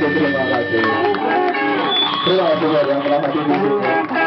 kasih, terima kasih. Terima kasih yang telah hadir di sini.